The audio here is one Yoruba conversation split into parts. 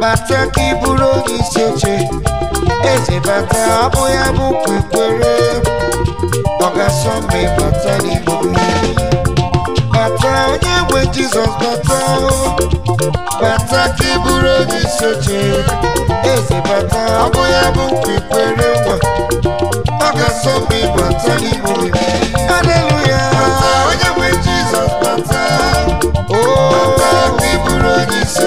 bata ka ị bụrụ oge isi eche eze bata ọ bụ ya bụ kwekwere ọ ga-asọ mma ịbata n'igbo bata onye nwe jizọs bata bata ka ị bụrụ oge isi oche eze bata ọ bụ ya bụ kwekwere ngwa ọ ga-asọ mma ịbata n'igbo aleluya onye nwe jizọs bata o bata bụrụ onye isi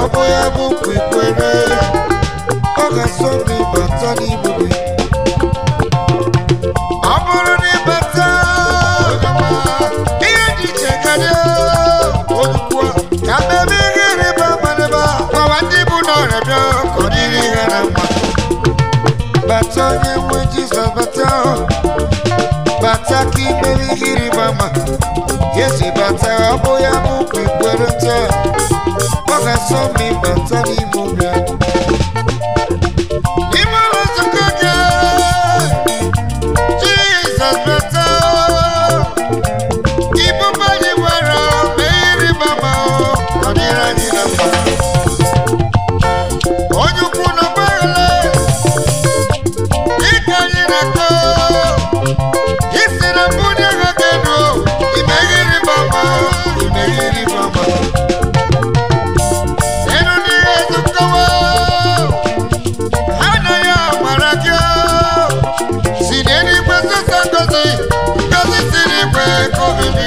ọ bóyá bùkù ìkwere ọ ga-asọ mbi bata n'ibube ọ bụrụ na ịbata ihe dị iche karịa ozugbo ka mmemme ihe ịrịba ama n'ebe a ọwa ndị bụ n'ọrịa bata onye nwe Jizọs bata bata ka imere ihe ịrịba bata ọ bụya bụkụ Sans mes mains,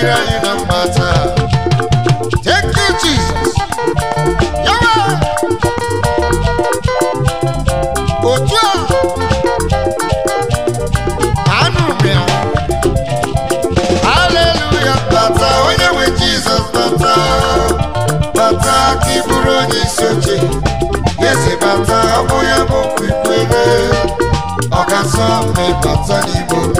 really don't matter. Thank you, Jesus. Yàrá! Òtú à! Hallelujah bàtà onye Jesus bàtà bàtà ka ị bụrụ onye isi oche. Ezi bàtà ọ bụ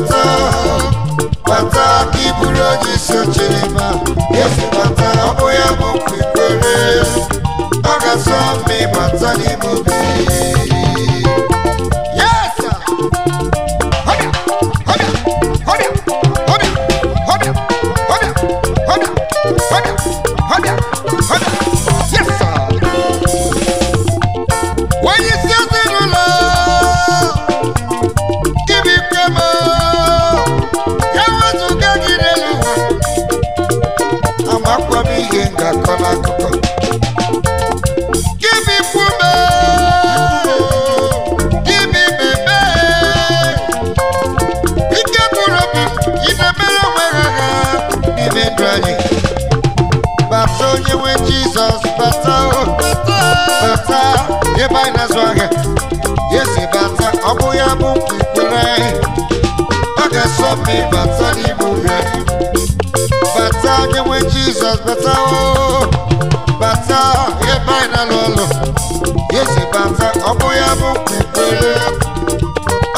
bata bata kiburu oji si ochilima esi bata ọ bụ ya bụ mkpikpere ọ ga-asọ mmi bata n'ime obi gbasara akụkọ gịnị kwube gịnị mebe ike bụrụ obi idemere nwere ha n'ime ndụ anyị bata onye nwe jizọs bata bata ebe anyị na-azụ ahịa yesi bata ọ bụ ya bụ ikpere anyị ọ ga-esọ mma ịbata n'ime with Jesus better oh better ebe anyị na-alụ ọlụ yesi bata ọ bụ ya bụ kpukpere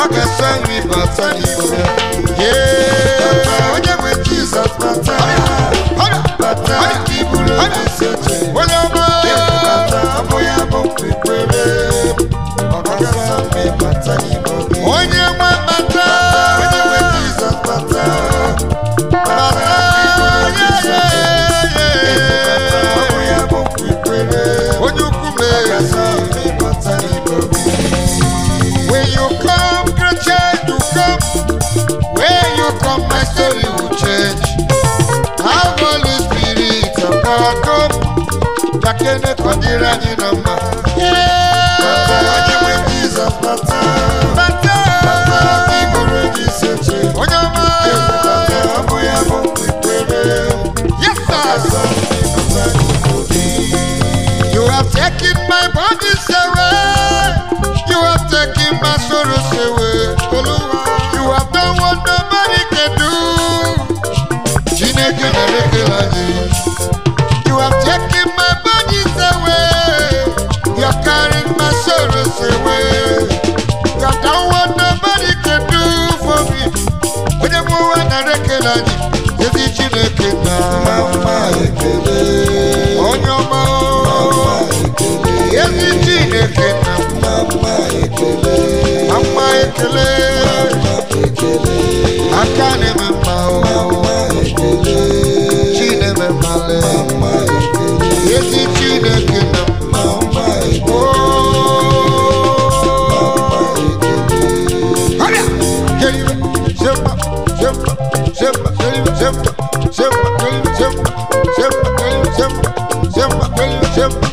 ọ ga-ese nri bata n'igwe You have done what nobody can do. You have taken my bodies away. You are carrying my sorrows away. You have done what nobody can do for me. When you move on, I recognize you. Mama. ekele. Ekele. Aka na-eme mma o. Mama ekele. Chi na-eme mma le. Mama ekele. Ezi Chineke na mma. Mama ekele. Mama ekele. Haya! Jeribe, zemba, zemba, zemba, jeribe, zemba, zemba, jeribe, zemba, zemba, jeribe, zemba, zemba, jeribe, zemba.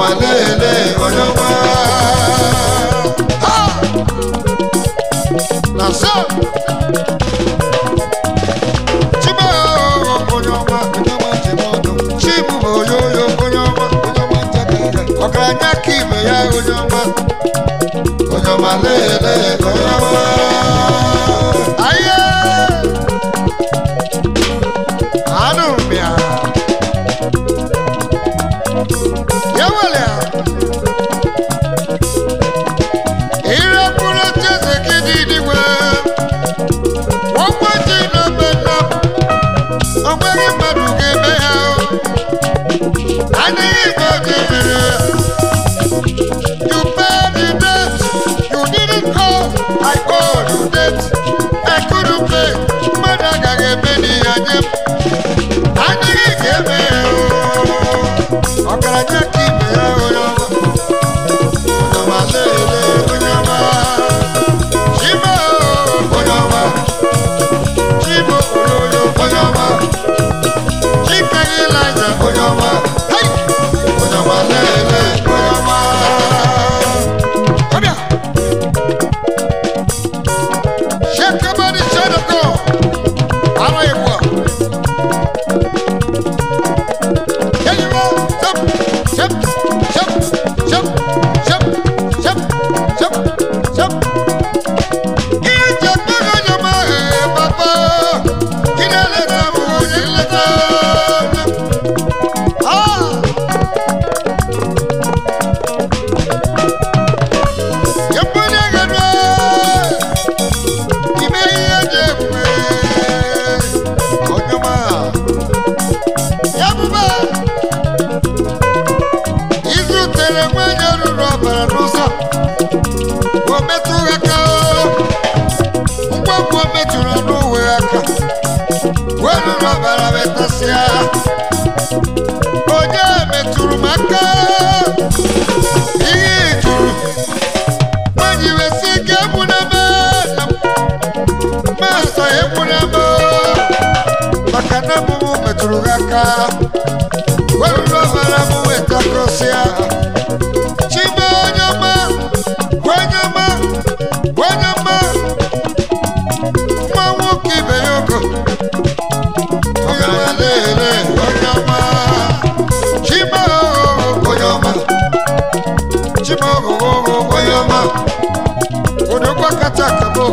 wà lẹ́nu. Agirike mẹ́rin.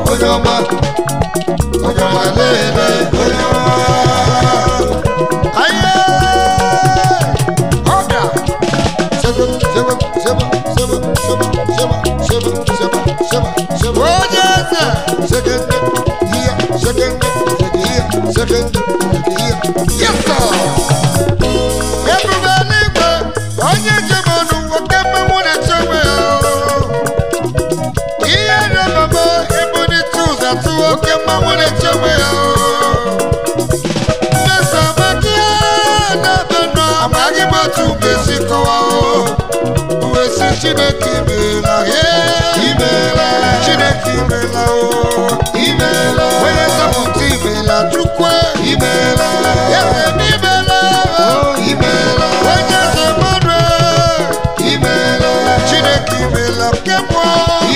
onye ọma onye ọma na-ere aye ọbịa sebe sebe sebe sebe sebe sebe sebe sebe sebe onye eze sekende ihe oh, yes sir imeela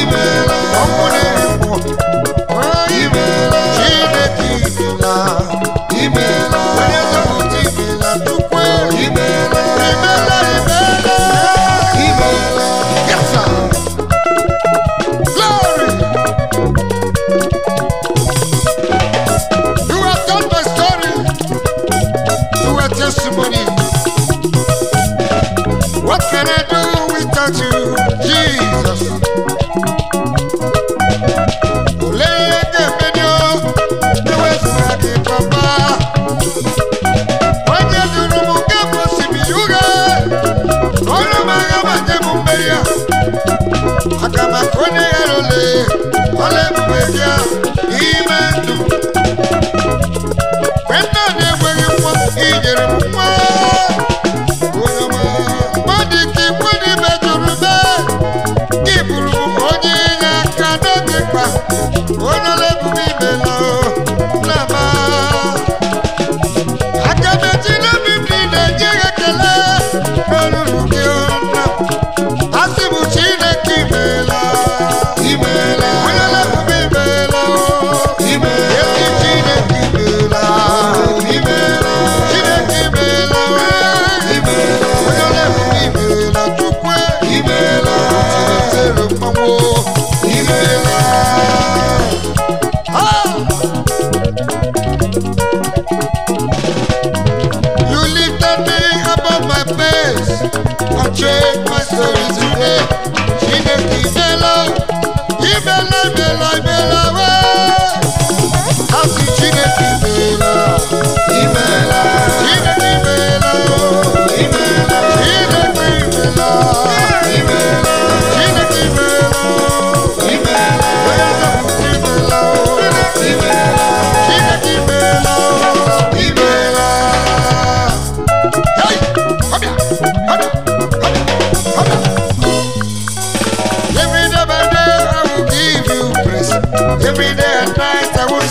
imela ọnwụ na-ekpo imela Chineke imela imela Jesus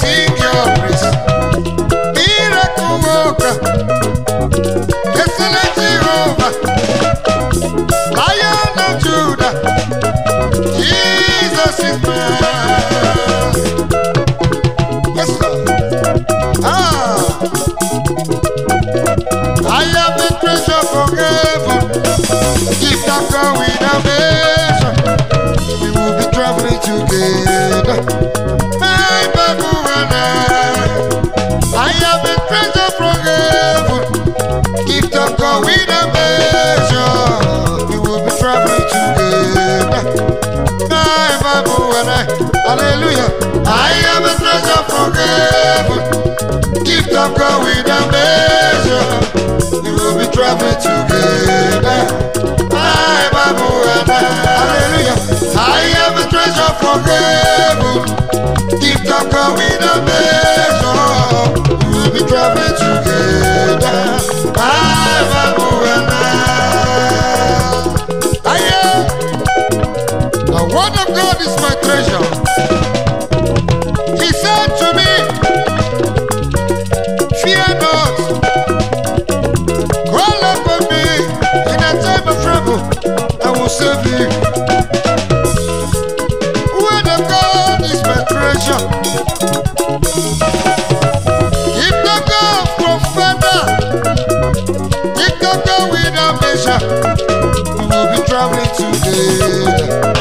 sing your praise. Lion of Judah, Jesus is mine. I am a treasure from heaven. Gift of with without measure. We will be traveling together. I am a Hallelujah. I am a treasure from heaven. Gift of with without measure. We will be traveling together. treasure. He said to me, Fear not, call upon me in a time of trouble, I will save you. Word of God is my treasure. If the God from Father, if the God without measure, we will be traveling today.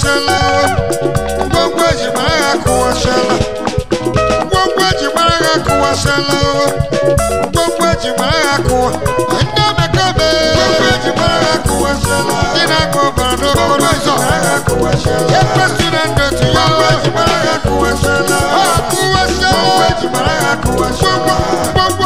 ṣẹlẹ̀ o gbogbo ẹ̀jìmá ara kò wá ṣẹlẹ̀ gbogbo ẹ̀jìmá ara kò wá ṣẹlẹ̀ o gbogbo ẹ̀jìmá ara kò wá ẹ̀ńdẹ́mẹ̀kẹ́mẹ̀ gbogbo ẹ̀jìmá ara kò wá ṣẹlẹ̀ nínú àgọ́ bàdó gbogbo ẹ̀jìmá ara kò wá ṣẹlẹ̀ ẹgbẹ́ sinadẹ̀ tó yá gbogbo ẹ̀jìmá ara kò wá ṣẹlẹ̀ gbogbo ẹ̀jìmá ara kò wá ṣẹlẹ̀ gbogbo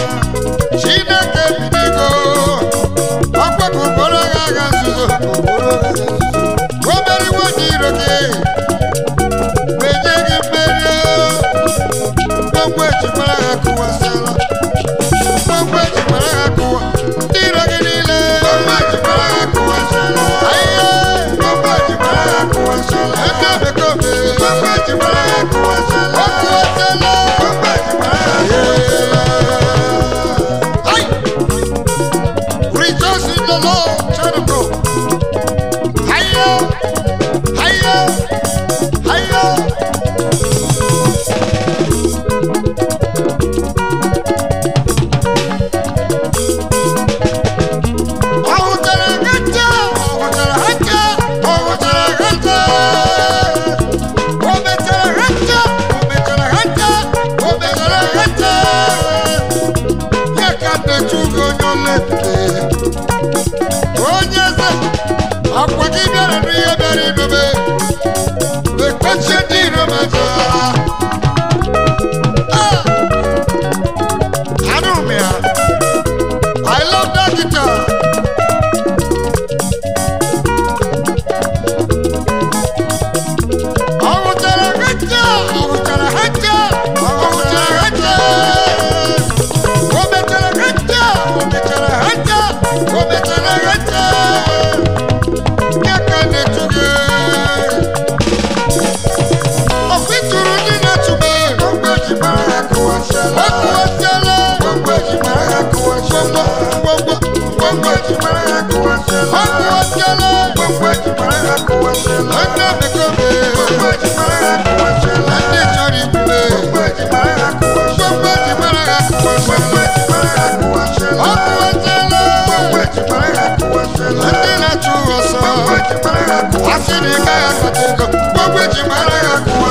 gbogbo bolo gaga suso bolo gaga suso gomeri wodi roke meje gbe lo gbogbo You're a Asini kaya katinga, mwagwe jimara ya kuwa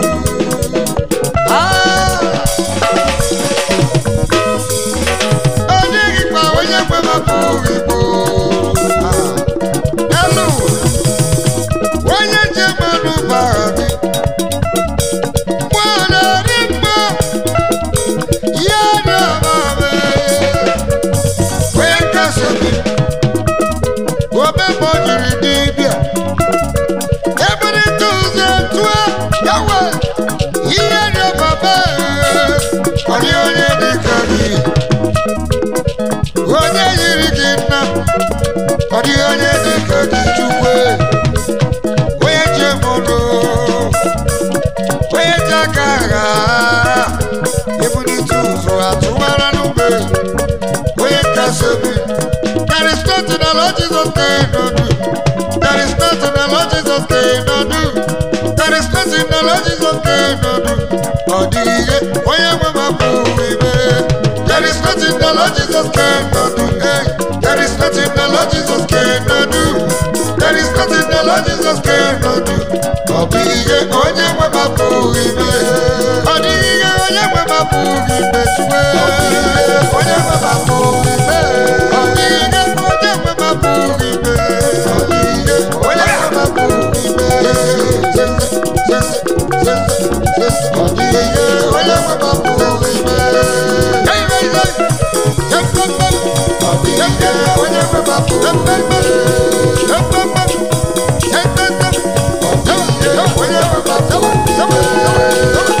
Jesus cannot do. There is nothing the Lord Jesus cannot do. There is nothing the Lord Jesus cannot do. Ọdíye oyè mama fún mi There is nothing the Lord Jesus cannot do. There is nothing the Lord Jesus cannot do. There is nothing the Lord Jesus cannot do. Ọdíye oyè mama fún mi bẹ́ẹ̀. Ọdíye oyè mama fún Come on, come on.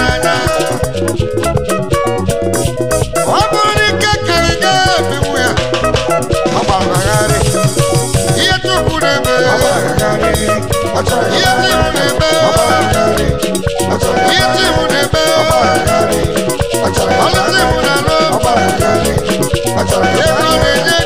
iye tí mo lè bẹ́ iye tí mo lè bẹ́ ọlọ́tí mo nà lọ ètò mi jẹ́.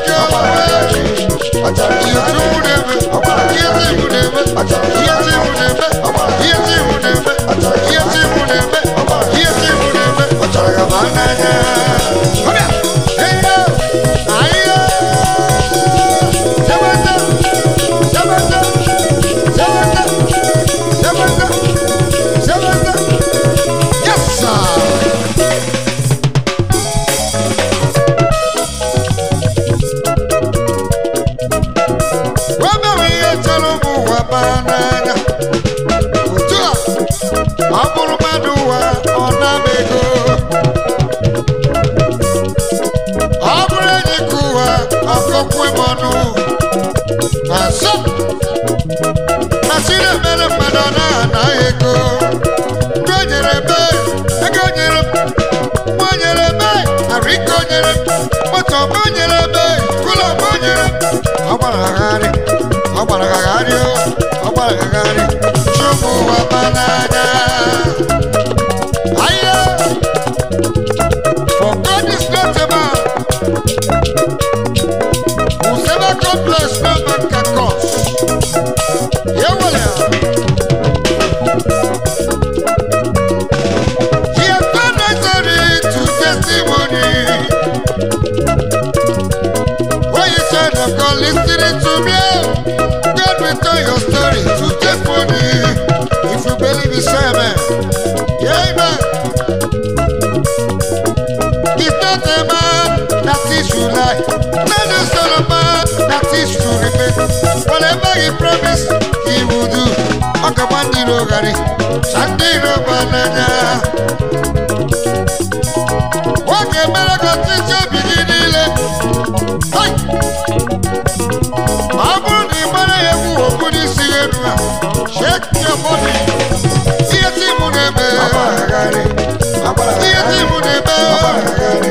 gagari agbara gagari o agbara gagari ṣubu wa banana. Aye, for God is not a man. Whosoever God bless, no man can curse. Yeah, well, yeah. taxes to repay. Whatever he promised, he will do. Akabandiro gari, sandiro banana. Wake merego tiche bidinile. Hey! Abuni mare yewu okuni siyenua. Shake your body. Iye ti munebe. Abara gari. Iye ti munebe. Abara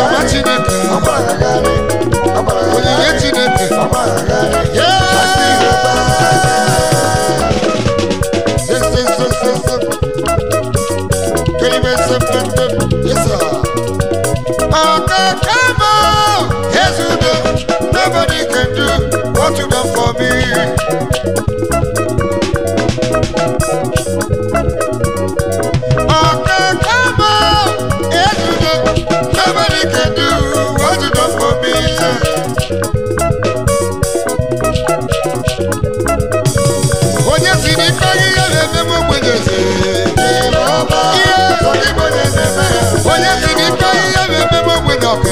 I'm I'm I'm Onyinye Chineke.